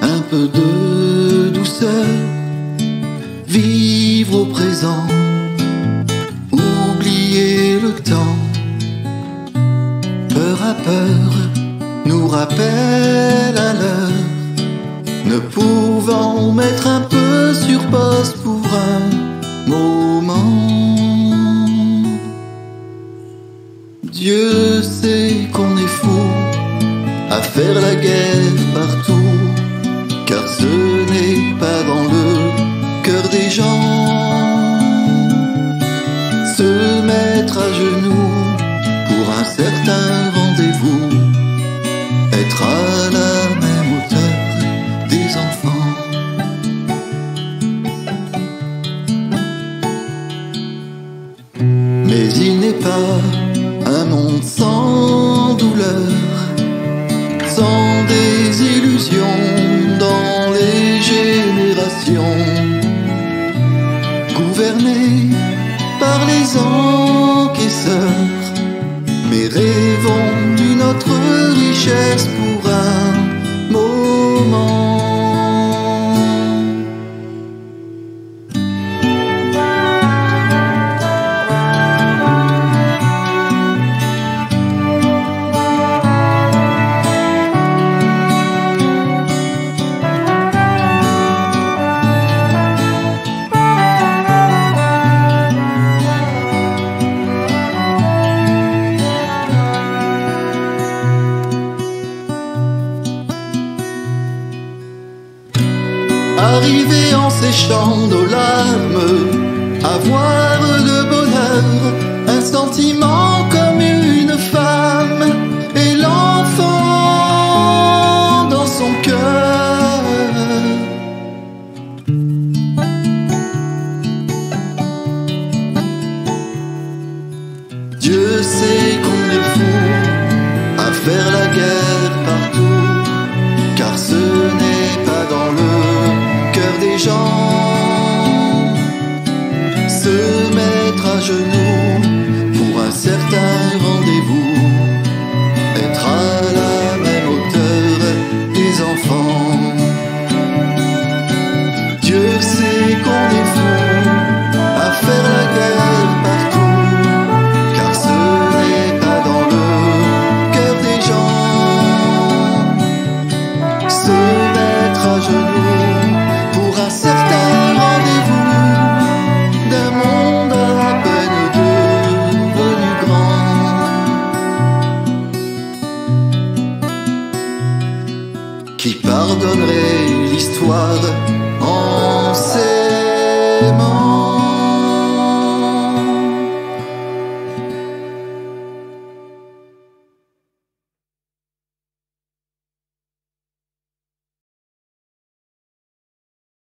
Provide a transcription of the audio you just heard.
un peu de douceur, vivre au présent, oublier le temps, peur à peur, nous rappelle à l'heure, ne pouvant mettre un peu sur poste pour un moment. Dieu sait pas dans le cœur des gens. Se mettre à genoux pour un certain rendez-vous, être à la même hauteur des enfants. Mais il n'est pas un monde sans douleur, générations, gouverné par les encaisseurs. Mais rêvons d'une autre richesse pour Arriver en séchant nos larmes, avoir le bonheur, un sentiment comme une femme et l'enfant dans son cœur. Dieu sait qu'on est fou à faire la guerre genoux qui pardonnerait l'histoire en s'aimant.